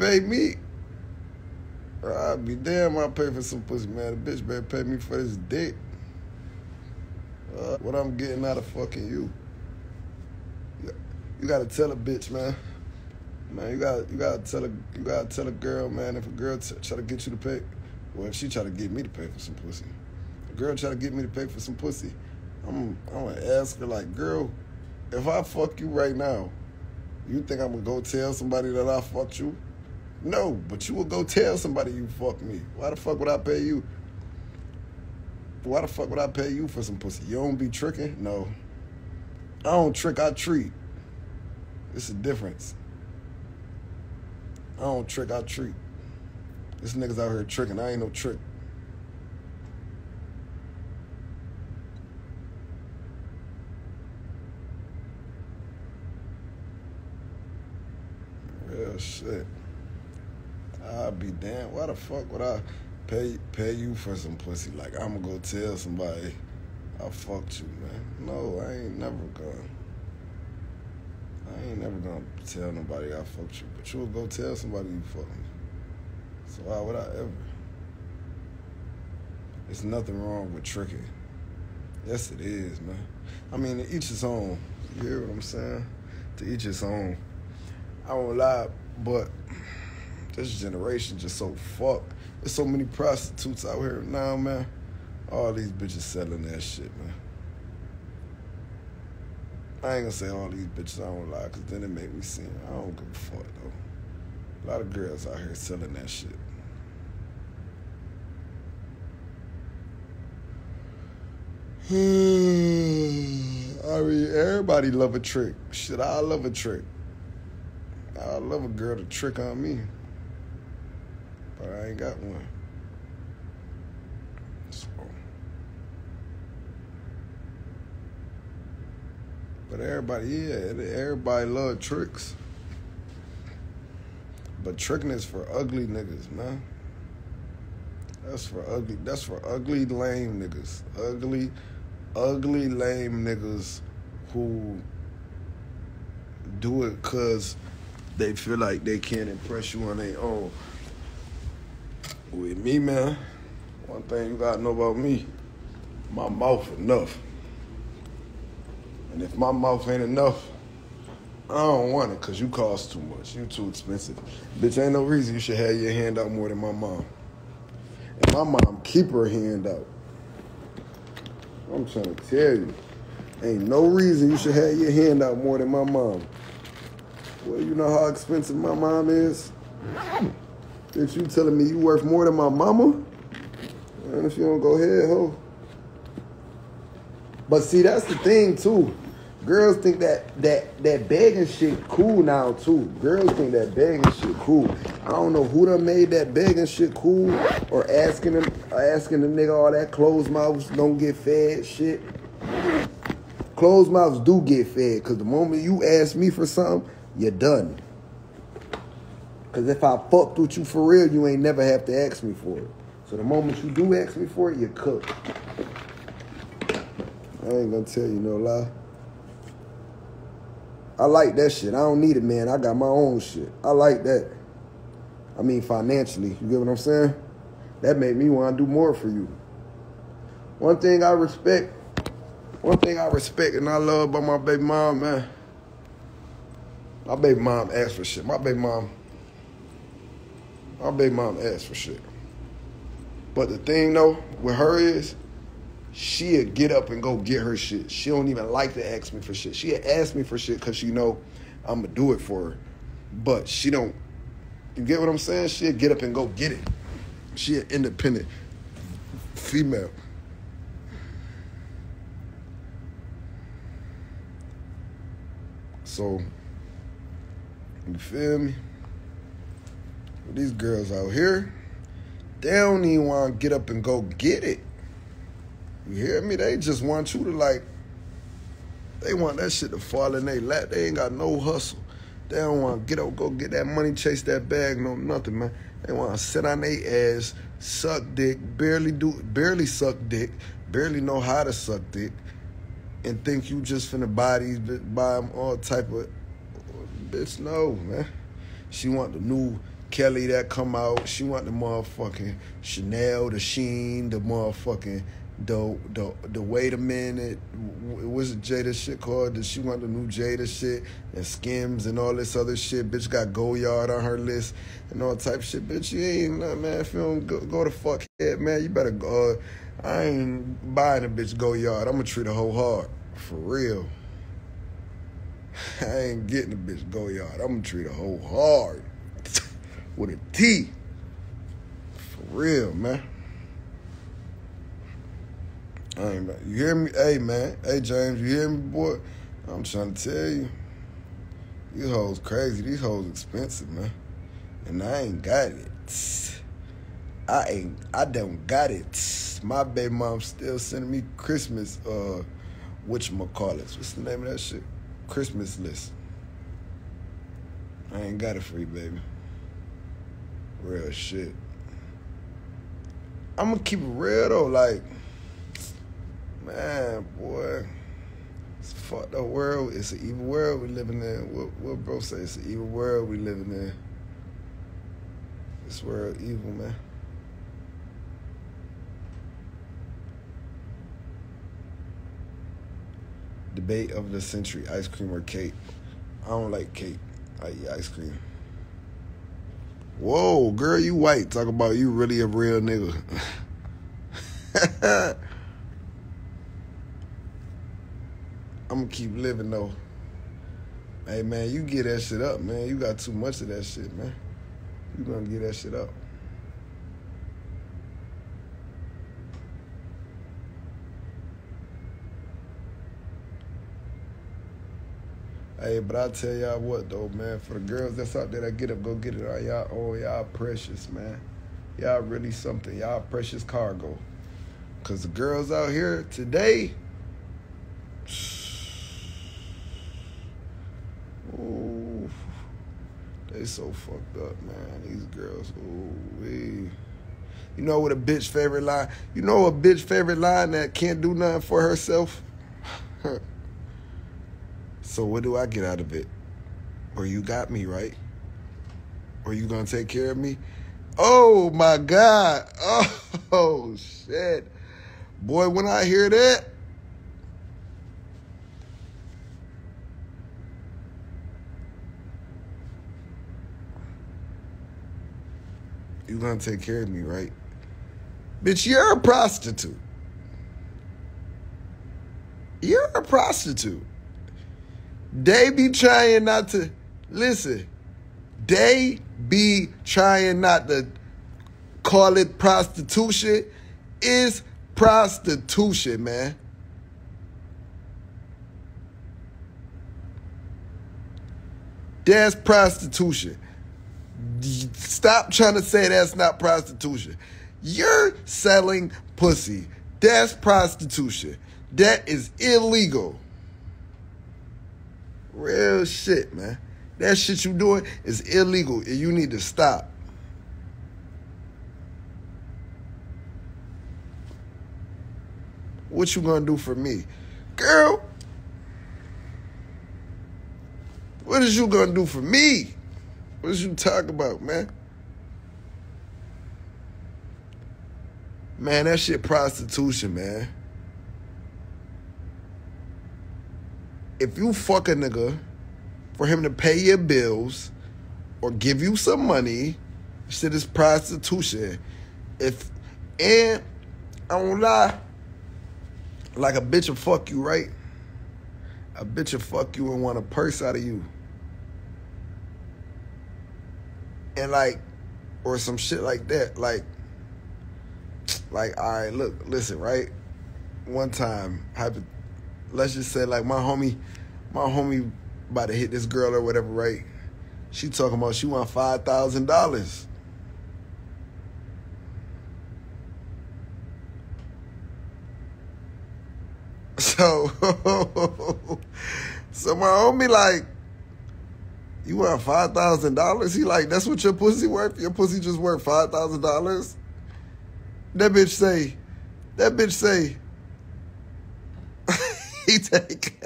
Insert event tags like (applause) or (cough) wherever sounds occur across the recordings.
pay me. I'd be damn, I pay for some pussy, man. The bitch better pay me for this dick. Uh, what I'm getting out of fucking you. You gotta tell a bitch, man. Man, you gotta you gotta tell a you gotta tell a girl, man. If a girl t- try to get you to pay, well, if she try to get me to pay for some pussy, a girl try to get me to pay for some pussy, I'm I'm gonna ask her like, girl, if I fuck you right now, you think I'm gonna go tell somebody that I fucked you? No, but you will go tell somebody you fucked me. Why the fuck would I pay you? Why the fuck would I pay you for some pussy? You don't be tricking? No. I don't trick, I treat. It's a difference. I don't trick, I treat. This niggas out here tricking. I ain't no trick. Real shit. Be damn. Why the fuck would I pay pay you for some pussy? Like I'm gonna go tell somebody I fucked you, man. No, I ain't never gonna. I ain't never gonna tell nobody I fucked you, but you'll go tell somebody you fucked me. So why would I ever? There's nothing wrong with tricking. Yes, it is, man. I mean, to each his own. You hear what I'm saying? To each his own. I won't lie, but this generation just so fucked. There's so many prostitutes out here now, man. All these bitches selling that shit, man. I ain't gonna say all these bitches, I don't lie, cause then it make me seem I don't give a fuck though. A lot of girls out here selling that shit. (sighs) I mean, everybody love a trick. Shit, I love a trick. I love a girl to trick on me. But I ain't got one. So. But everybody, yeah, everybody love tricks. But tricking is for ugly niggas, man. That's for ugly. That's for ugly, lame niggas. Ugly, ugly, lame niggas who do it cause they feel like they can't impress you on their own. With me, man, one thing you gotta know about me, my mouth enough. And if my mouth ain't enough, I don't want it because you cost too much. You too expensive. Bitch, ain't no reason you should have your hand out more than my mom. And my mom keep her hand out. I'm trying to tell you. Ain't no reason you should have your hand out more than my mom. Well, you know how expensive my mom is? Bitch, you telling me you worth more than my mama? And if you don't go ahead, ho. But see, that's the thing too. Girls think that that that begging shit cool now too. Girls think that begging shit cool. I don't know who done made that begging shit cool or asking them asking the nigga all that closed mouths don't get fed shit. Closed mouths do get fed because the moment you ask me for something, you're done. Cause if I fucked with you for real, you ain't never have to ask me for it. So the moment you do ask me for it, you're cooked. I ain't gonna tell you no lie. I like that shit. I don't need it, man. I got my own shit. I like that. I mean, financially, you get what I'm saying? That made me want to do more for you. One thing I respect, one thing I respect and I love about my baby mom, man. My baby mom asked for shit. My baby mom, my baby mom asked for shit. But the thing though with her is, she'd get up and go get her shit. She don't even like to ask me for shit. She'd ask me for shit because she know I'm gonna do it for her. But she don't. You get what I'm saying? She'd get up and go get it. She an independent female. So, you feel me? These girls out here, they don't even want to get up and go get it. You hear me? They just want you to like, they want that shit to fall in their lap. They ain't got no hustle. They don't want to get up, go get that money, chase that bag, no nothing, man. They want to sit on their ass, suck dick, barely do, barely suck dick, barely know how to suck dick, and think you just finna buy these, buy them all type of, bitch. No, man. She want the new Kelly that come out. She want the motherfucking Chanel, the Sheen, the motherfucking the the the wait a minute. What's the Jada shit called? Does she want the new Jada shit and Skims and all this other shit? Bitch got Goyard on her list and all type shit. Bitch, you ain't man. If you don't go, go to fuck head, man, you better go. Uh, I ain't buying a bitch Goyard. I'm gonna treat her whole hard for real. (laughs) I ain't getting a bitch Goyard. I'm gonna treat her whole hard with a T. For real, man. I ain't, you hear me? Hey, man. Hey, James, you hear me, boy? I'm trying to tell you. These hoes crazy. These hoes expensive, man. And I ain't got it. I ain't, I don't got it. My baby mom still sending me Christmas, uh, whatchamacallits. What's the name of that shit? Christmas list. I ain't got it for you, baby. Real shit. I'm gonna keep it real though, like, man, boy, it's fucked up world. It's an evil world we living in. What, what bro say? It's an evil world we living in. This world evil, man. Debate of the century: ice cream or cake? I don't like cake. I eat ice cream. Whoa, girl, you white. Talk about you really a real nigga. (laughs) I'm gonna keep living though. Hey man, you get that shit up, man. You got too much of that shit, man. You gonna get that shit up. Hey, but I tell y'all what though, man. For the girls that's out there that get up, go get it. Right? Y'all, oh y'all precious, man. Y'all really something. Y'all precious cargo. Cause the girls out here today, (sighs) ooh, they so fucked up, man. These girls, ooh wee. You know what a bitch favorite line? You know a bitch favorite line that can't do nothing for herself? (laughs) So what do I get out of it? Or you got me, right? Or you gonna take care of me? Oh my God. (laughs) Oh shit. Boy, when I hear that, you gonna take care of me, right? Bitch, you're a prostitute. You're a prostitute. They be trying not to listen. They be trying not to call it prostitution. It's prostitution, man. That's prostitution. Stop trying to say that's not prostitution. You're selling pussy. That's prostitution. That is illegal. Real shit, man. That shit you doing is illegal and you need to stop. What you gonna do for me? Girl, what is you gonna do for me? What is you talking about, man? Man, that shit prostitution, man. If you fuck a nigga for him to pay your bills or give you some money, shit is prostitution. If and I don't lie, like a bitch will fuck you, right? A bitch will fuck you and want a purse out of you. And like, or some shit like that. Like, like, all right, look, listen, right? One time, let's just say like my homie, my homie about to hit this girl or whatever, right? She talking about she want five thousand dollars. (laughs) So, (laughs) so my homie like, you want five thousand dollars? He like, that's what your pussy worth? Your pussy just worth five thousand dollars? That bitch say, that bitch say, he take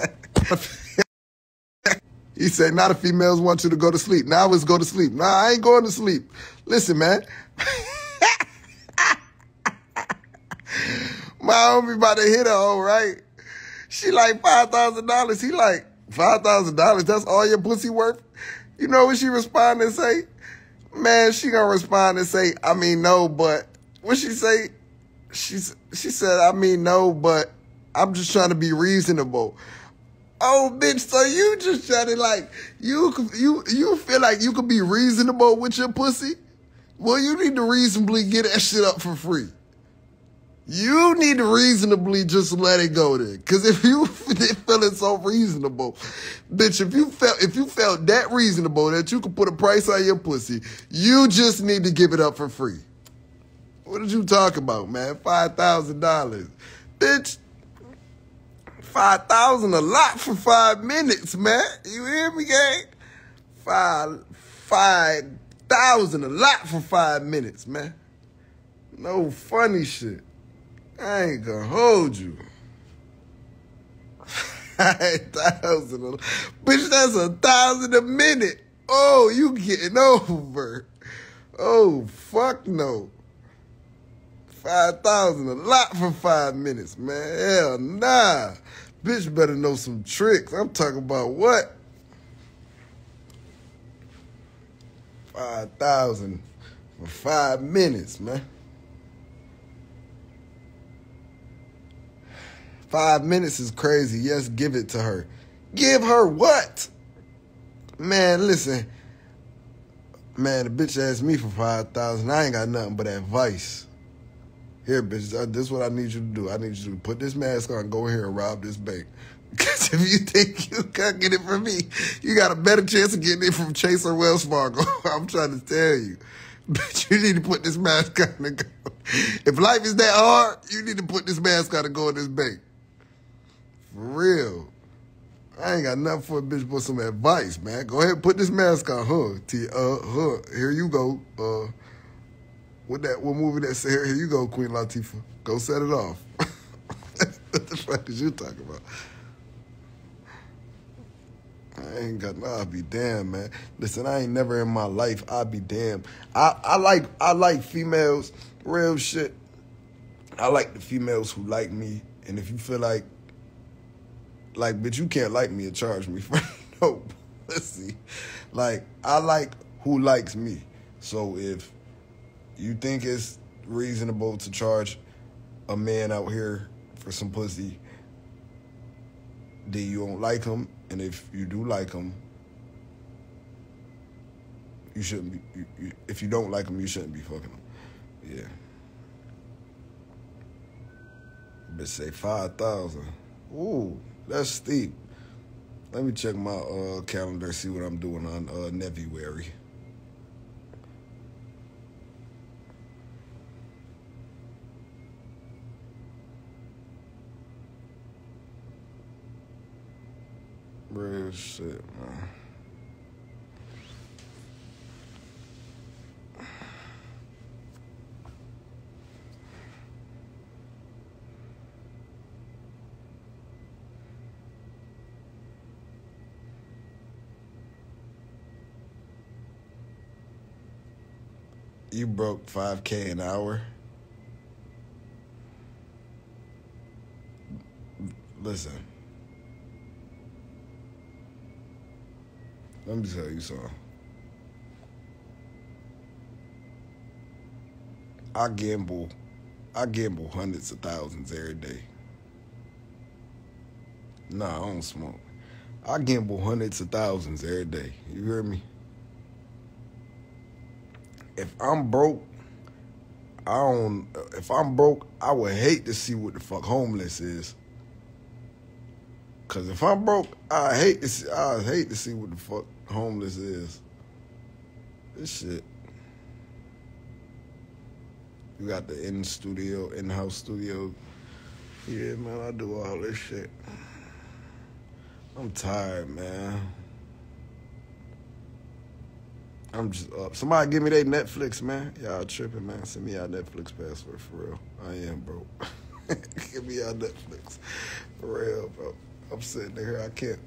He said, now the females want you to go to sleep. Now it's go to sleep. Nah, I ain't going to sleep. Listen, man. (laughs) My homie about to hit her, all right? She like $5,000. He like, $5,000? That's all your pussy worth? You know what she respond and say? Man, she gonna respond and say, I mean, no, but what she say? She, she said, I mean, no, but I'm just trying to be reasonable. Oh, bitch! So you just trying to like you you you feel like you could be reasonable with your pussy? Well, you need to reasonably get that shit up for free. You need to reasonably just let it go there. Cause if you (laughs) feeling so reasonable, bitch, if you felt if you felt that reasonable that you could put a price on your pussy, you just need to give it up for free. What did you talk about, man? Five thousand dollars. Bitch, Five thousand a lot for five minutes, man. You hear me, gang? Five five thousand a lot for five minutes, man. No funny shit. I ain't gonna hold you. (laughs) Five thousand, bitch. That's a thousand a minute. Oh, you getting over? Oh, fuck no. Five thousand a lot for five minutes, man. Hell nah. Bitch better know some tricks. I'm talking about what? 5,000 for five minutes, man. Five minutes is crazy. Yes, give it to her. Give her what? Man, listen. Man, the bitch asked me for 5,000. I ain't got nothing but advice. Here, bitch, this is what I need you to do. I need you to put this mask on, go here and rob this bank. (laughs) Because if you think you can get it from me, you got a better chance of getting it from Chase or Wells Fargo. (laughs) I'm trying to tell you. (laughs) Bitch, you need to put this mask on and go. If life is that hard, you need to put this mask on and go in this bank. For real. I ain't got nothing for a bitch but some advice, man. Go ahead, and put this mask on, huh? T- uh, huh. Here you go. Uh, what that what movie that say here, you go, Queen Latifah. Go set it off. (laughs) what the fuck is you talking about? I ain't got no, I'll be damn, man. Listen, I ain't never in my life, I'll be damn. I, I like I like females, real shit. I like the females who like me. And if you feel like like bitch, you can't like me and charge me (laughs) for no pussy. Like, I like who likes me. So if you think it's reasonable to charge a man out here for some pussy, then you don't like him. And if you do like him, you shouldn't be. You, you, if you don't like him, you shouldn't be fucking him. Yeah. But say five thousand. Ooh, that's steep. Let me check my uh, calendar, see what I'm doing on uh, February. Real shit, man. You broke 5K an hour. Listen. Let me tell you something. I gamble, I gamble hundreds of thousands every day. Nah, I don't smoke. I gamble hundreds of thousands every day. You hear me? If I'm broke, I don't. If I'm broke, I would hate to see what the fuck homeless is. Cause if I'm broke, I hate to see. I hate to see what the fuck homeless is. This shit. You got the in studio, in house studio. Yeah, man, I do all this shit. I'm tired, man. I'm just up. Somebody give me that Netflix, man. Y'all tripping, man. Send me y'all Netflix password for real. I am broke. (laughs) give me y'all Netflix. For real, bro. I'm sitting there. I can't.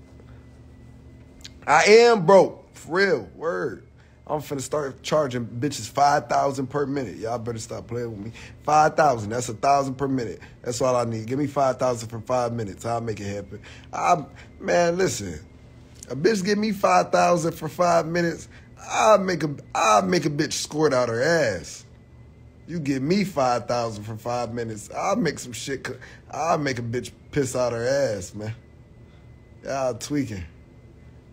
I am broke. For real. Word. I'm finna start charging bitches 5000 per minute. Y'all better stop playing with me. 5000 That's a thousand per minute. That's all I need. Give me 5000 for five minutes. I'll make it happen. I, man, listen. A bitch give me 5000 for five minutes. I'll make a, I'll make a bitch squirt out her ass. You give me 5000 for five minutes. I'll make some shit. I'll make a bitch piss out her ass, man. Y'all tweaking.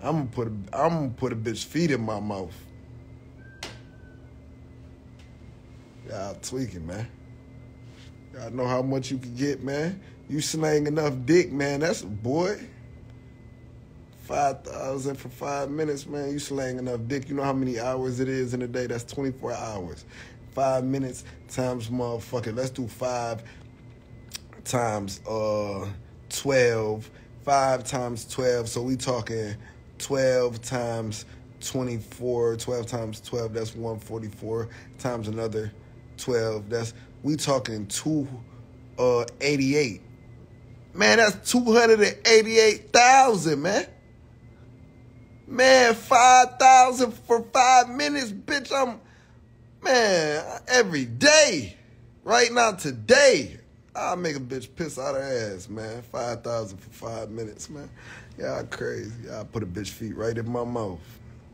I'm gonna put a, I'm gonna put a bitch feet in my mouth. Y'all tweaking, man. Y'all know how much you can get, man. You slang enough dick, man. That's a boy. Five thousand for five minutes, man. You slang enough dick. You know how many hours it is in a day? That's twenty four hours. Five minutes times motherfucker. Let's do five times uh twelve 5 times 12, so we talking 12 times 24, 12 times 12, that's 144 times another 12, that's, we talking 288. Uh, man, that's 288,000, man. Man, 5,000 for five minutes, bitch, I'm, man, every day. Right now, today, I'll make a bitch piss out her ass, man. 5,000 for 5 minutes, man. Y'all crazy. Y'all put a bitch feet right in my mouth.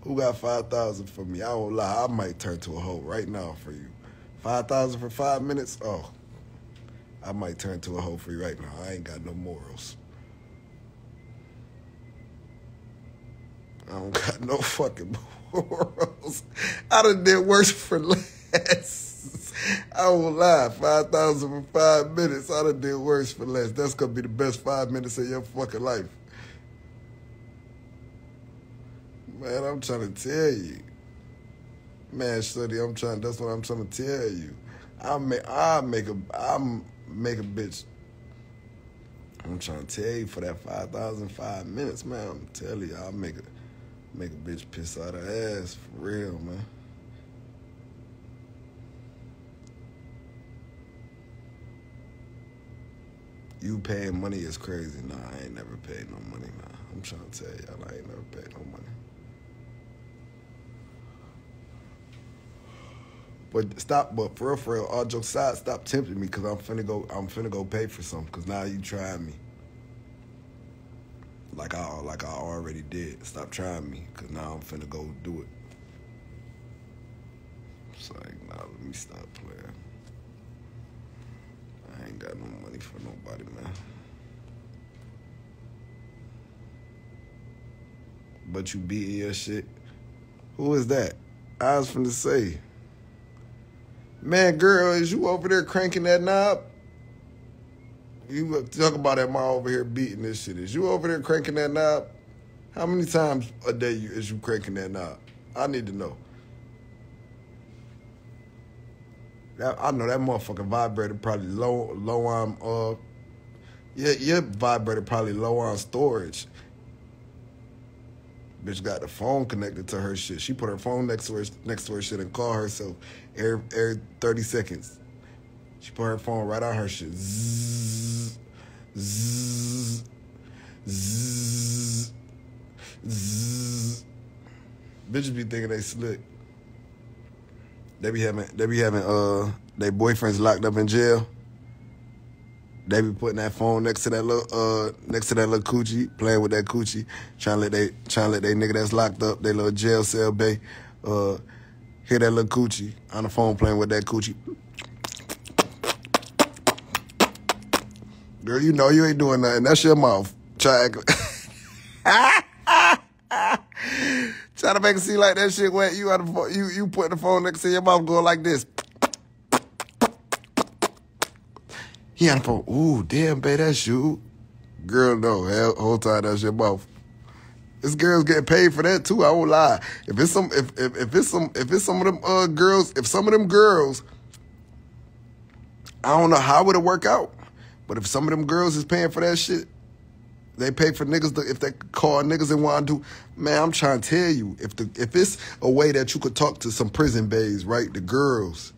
Who got 5,000 for me? I won't lie. I might turn to a hoe right now for you. 5,000 for five minutes? Oh, I might turn to a hoe for you right now. I ain't got no morals. I don't (laughs) got no fucking (laughs) morals. I done did worse for less. I won't lie. 5,000 for five minutes. I done did worse for less. That's to be the best five minutes of your fucking life. Man, I'm trying to tell you. Man, study, I'm trying. That's what I'm trying to tell you. I make, I make a, I make a bitch. I'm trying to tell you for that five thousand five minutes, man. I'm telling you, I'll make a, make a bitch piss out her ass for real, man. You paying money is crazy. Nah, I ain't never paid no money, man. I'm trying to tell y'all, I ain't never paid no money. But stop, but for real, for real, all jokes aside, stop tempting me because I'm finna go, I'm finna go pay for something because now you trying me. Like I, like I already did. Stop trying me because now I'm finna go do it. It's like, nah, let me stop playing. Got no money for nobody, man. But you beating your shit. Who is that? I was finna say. Man, girl, is you over there cranking that knob? You talk about that mom over here beating this shit. Is you over there cranking that knob? How many times a day is you cranking that knob? I need to know. That, I know that motherfucking vibrator probably low low on uh yeah, your vibrator probably low on storage. Bitch got the phone connected to her shit. She put her phone next to her next to her shit and call herself every, every 30 seconds. She put her phone right on her shit. Zzz, zzz, zzz. Bitches be thinking they slick. They be having they be having uh their boyfriends locked up in jail. They be putting that phone next to that little uh next to that little coochie, playing with that coochie, trying to let they trying to let they nigga that's locked up, they little jail cell bay, uh hear that little coochie on the phone playing with that coochie. Girl, you know you ain't doing nothing. That's your mouth. Try (laughs) Try to make it seem like that shit wet. You on the you you put the phone next to your mouth going like this. He on the phone. Ooh, damn, babe, that's you. Girl, no, hell, whole time that's your mouth. This girl's getting paid for that too. I won't lie. If it's some, if if, if it's some, if it's some of them uh, girls, if some of them girls, I don't know how would it work out, but if some of them girls is paying for that shit, they pay for niggas to, if they call niggas and want to. Man, I'm trying to tell you, if the if it's a way that you could talk to some prison bays, right, the girls,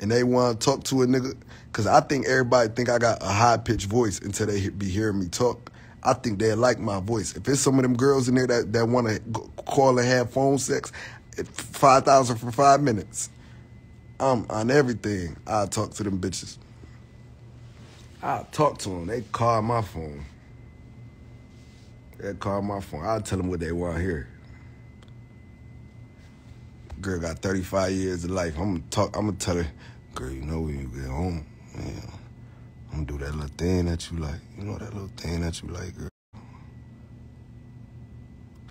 and they want to talk to a nigga, because I think everybody think I got a high pitched voice until they be hearing me talk. I think they like my voice. If it's some of them girls in there that, that want to call and have phone sex, five thousand for five minutes. I'm on everything. I talk to them bitches. I talk to them. They call my phone. They call my phone. I'll tell them what they want here. Girl got 35 years of life. I'm gonna talk. I'm gonna tell her, girl, you know when you get home, man, I'm gonna do that little thing that you like. You know that little thing that you like, girl.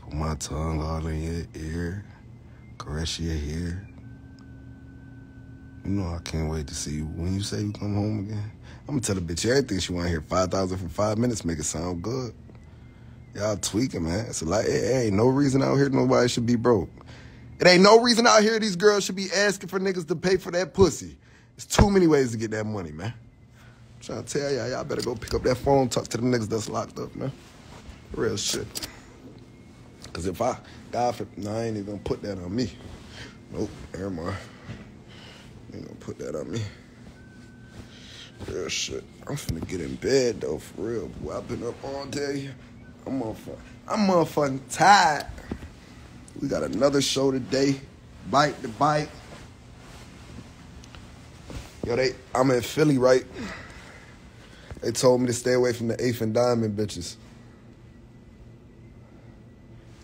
Put my tongue all in your ear, caress your hair. You know I can't wait to see you when you say you come home again. I'm gonna tell the bitch everything she want to hear. Five thousand for five minutes, make it sound good. Y'all tweaking, man. It's like it ain't no reason out here nobody should be broke. It ain't no reason out here these girls should be asking for niggas to pay for that pussy. There's too many ways to get that money, man. I'm trying to tell y'all, y'all better go pick up that phone, talk to the niggas that's locked up, man. Real shit. Cause if I, die for, no, I ain't even gonna put that on me. Nope, never mind. Ain't gonna put that on me. Real shit. I'm finna get in bed though, for real. Boy, I've been up all day. I'm motherfucking, I'm motherfucking tired. We got another show today. Bite the bite. Yo, they I'm in Philly, right? They told me to stay away from the eighth and diamond bitches.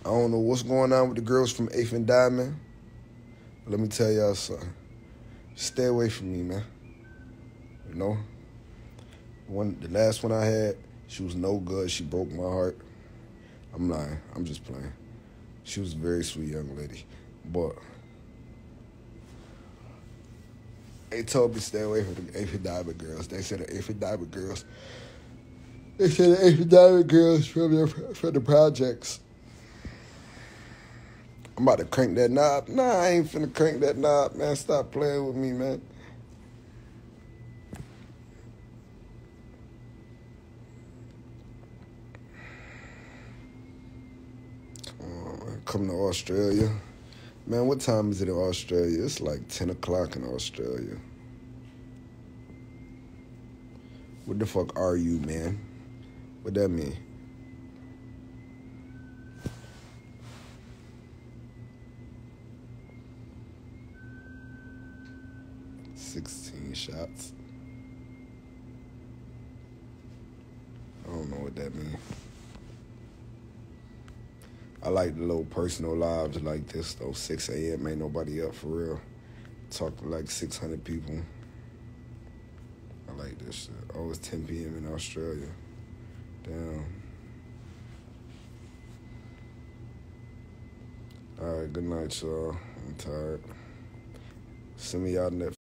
I don't know what's going on with the girls from eighth and diamond. But let me tell y'all something. Stay away from me, man. You know? One the last one I had, she was no good. She broke my heart. I'm lying. I'm just playing. She was a very sweet young lady. But they told me stay away from the eighth and Diamond girls. They said the eighth and Diamond girls. They said the eighth and Diamond girls from the, from the projects. I'm about to crank that knob. Nah, I ain't finna crank that knob, man. Stop playing with me, man. Come to Australia. Man, what time is it in Australia? It's like 10 o'clock in Australia. What the fuck are you, man? What that mean? Sixteen shots. I don't know what that means. I like the little personal lives like this though. 6 a.m. ain't nobody up for real. Talk to like 600 people. I like this shit. Oh, it's 10 p.m. in Australia. Damn. All right, good night, y'all. I'm tired. Send me y'all net.